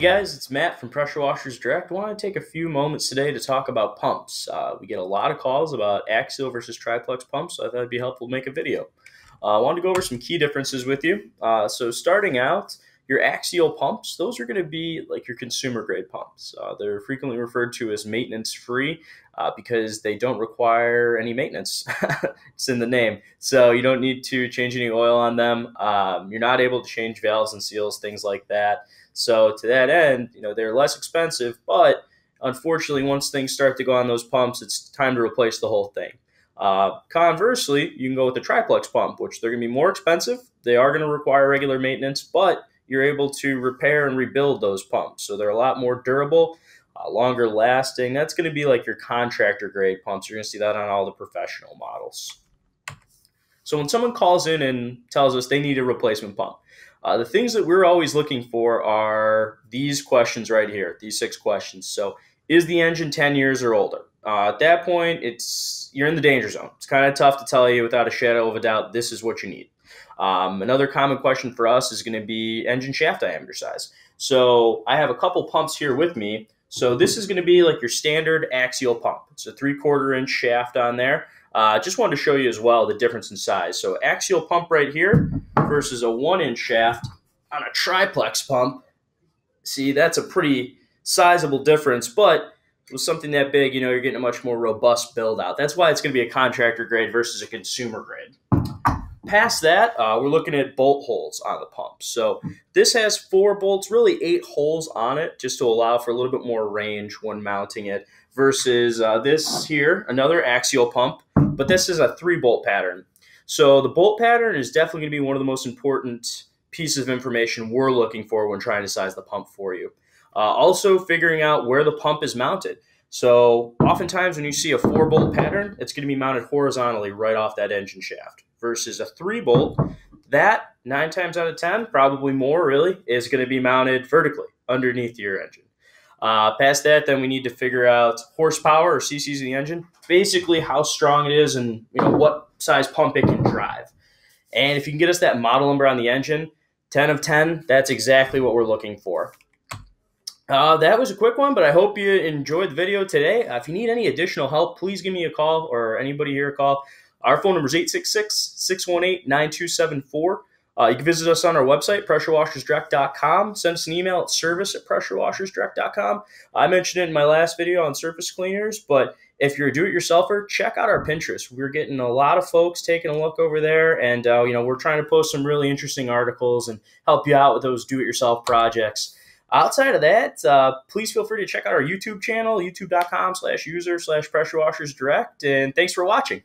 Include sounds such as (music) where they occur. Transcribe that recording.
guys, it's Matt from Pressure Washers Direct. I want to take a few moments today to talk about pumps. Uh, we get a lot of calls about axial versus triplex pumps, so I thought it'd be helpful to make a video. Uh, I wanted to go over some key differences with you. Uh, so, starting out, your axial pumps, those are going to be like your consumer grade pumps. Uh, they're frequently referred to as maintenance free uh, because they don't require any maintenance. (laughs) it's in the name. So you don't need to change any oil on them. Um, you're not able to change valves and seals, things like that. So to that end, you know, they're less expensive, but unfortunately, once things start to go on those pumps, it's time to replace the whole thing. Uh, conversely, you can go with the triplex pump, which they're going to be more expensive. They are going to require regular maintenance, but you're able to repair and rebuild those pumps. So they're a lot more durable, uh, longer lasting. That's going to be like your contractor grade pumps. You're going to see that on all the professional models. So when someone calls in and tells us they need a replacement pump, uh, the things that we're always looking for are these questions right here, these six questions. So is the engine 10 years or older? Uh, at that point, it's you're in the danger zone. It's kind of tough to tell you without a shadow of a doubt this is what you need. Um, another common question for us is going to be engine shaft diameter size. So I have a couple pumps here with me. So this is going to be like your standard axial pump. It's a three quarter inch shaft on there. I uh, just wanted to show you as well the difference in size. So axial pump right here versus a one inch shaft on a triplex pump. See, that's a pretty sizable difference, but with something that big, you know, you're getting a much more robust build out. That's why it's going to be a contractor grade versus a consumer grade. Past that, uh, we're looking at bolt holes on the pump. So this has four bolts, really eight holes on it, just to allow for a little bit more range when mounting it. Versus uh, this here, another axial pump, but this is a three bolt pattern. So the bolt pattern is definitely going to be one of the most important pieces of information we're looking for when trying to size the pump for you. Uh, also, figuring out where the pump is mounted. So oftentimes when you see a four bolt pattern, it's going to be mounted horizontally right off that engine shaft versus a three bolt. That nine times out of 10, probably more really, is going to be mounted vertically underneath your engine. Uh, past that, then we need to figure out horsepower or cc's of the engine, basically how strong it is and you know what size pump it can drive. And if you can get us that model number on the engine, 10 of 10, that's exactly what we're looking for. Uh, that was a quick one, but I hope you enjoyed the video today. Uh, if you need any additional help, please give me a call or anybody here a call. Our phone number is 866 618 9274. Uh, you can visit us on our website, pressurewashersdirect.com. Send us an email at service at pressurewashersdirect.com. I mentioned it in my last video on surface cleaners, but if you're a do-it-yourselfer, check out our Pinterest. We're getting a lot of folks taking a look over there, and uh, you know we're trying to post some really interesting articles and help you out with those do-it-yourself projects. Outside of that, uh, please feel free to check out our YouTube channel, youtube.com slash user slash pressure washers direct. And thanks for watching.